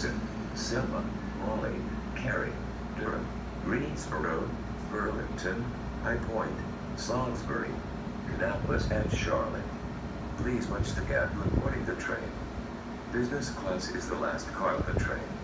Wilson, Selma, Raleigh, Cary, Durham, Greensboro, Burlington, High Point, Salisbury, Kannapolis and Charlotte. Please watch the gap when boarding the train. Business class is the last car of the train.